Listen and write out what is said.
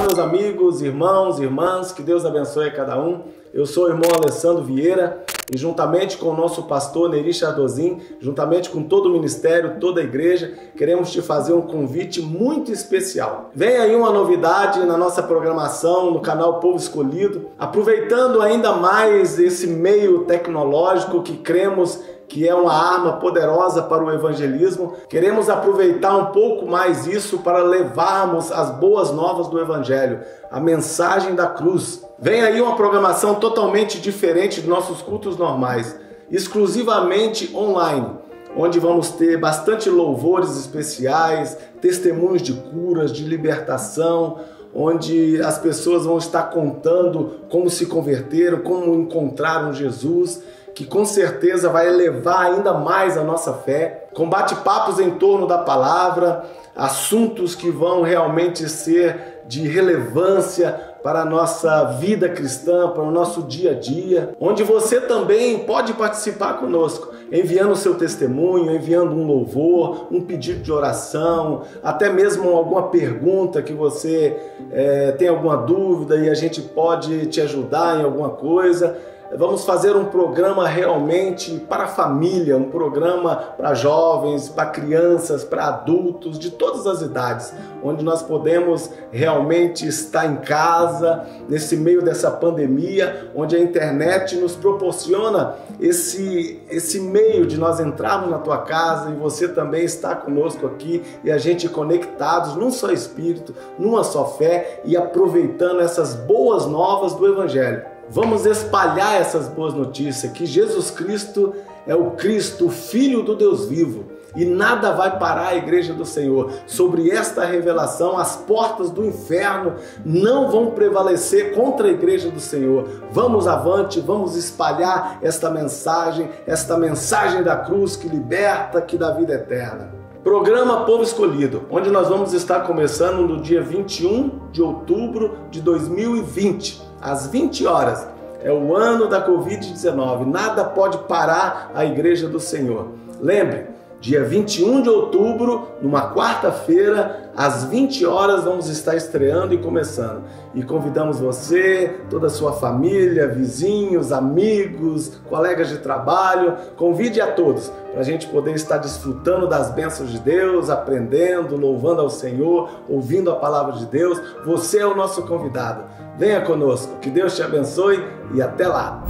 Olá, meus amigos, irmãos, irmãs, que Deus abençoe cada um. Eu sou o irmão Alessandro Vieira e juntamente com o nosso pastor Neri Chardozin, juntamente com todo o ministério, toda a igreja, queremos te fazer um convite muito especial. Vem aí uma novidade na nossa programação no canal Povo Escolhido, aproveitando ainda mais esse meio tecnológico que cremos que é uma arma poderosa para o evangelismo. Queremos aproveitar um pouco mais isso para levarmos as boas novas do evangelho, a mensagem da cruz. Vem aí uma programação totalmente diferente dos nossos cultos normais, exclusivamente online, onde vamos ter bastante louvores especiais, testemunhos de curas, de libertação, onde as pessoas vão estar contando como se converteram, como encontraram Jesus que com certeza vai elevar ainda mais a nossa fé, com bate-papos em torno da palavra, assuntos que vão realmente ser de relevância para a nossa vida cristã, para o nosso dia a dia, onde você também pode participar conosco, enviando o seu testemunho, enviando um louvor, um pedido de oração, até mesmo alguma pergunta que você é, tem alguma dúvida e a gente pode te ajudar em alguma coisa. Vamos fazer um programa realmente para a família, um programa para jovens, para crianças, para adultos de todas as idades, onde nós podemos realmente estar em casa, nesse meio dessa pandemia, onde a internet nos proporciona esse, esse meio de nós entrarmos na tua casa e você também está conosco aqui e a gente conectados num só espírito, numa só fé e aproveitando essas boas novas do Evangelho. Vamos espalhar essas boas notícias que Jesus Cristo é o Cristo, o Filho do Deus vivo. E nada vai parar a igreja do Senhor. Sobre esta revelação, as portas do inferno não vão prevalecer contra a igreja do Senhor. Vamos avante, vamos espalhar esta mensagem, esta mensagem da cruz que liberta, que dá vida eterna. Programa Povo Escolhido, onde nós vamos estar começando no dia 21 de outubro de 2020 às 20 horas. É o ano da Covid-19. Nada pode parar a igreja do Senhor. Lembre, dia 21 de outubro, numa quarta-feira, às 20 horas, vamos estar estreando e começando. E convidamos você, toda a sua família, vizinhos, amigos, colegas de trabalho, convide a todos para a gente poder estar desfrutando das bênçãos de Deus, aprendendo, louvando ao Senhor, ouvindo a palavra de Deus. Você é o nosso convidado. Venha conosco, que Deus te abençoe e até lá!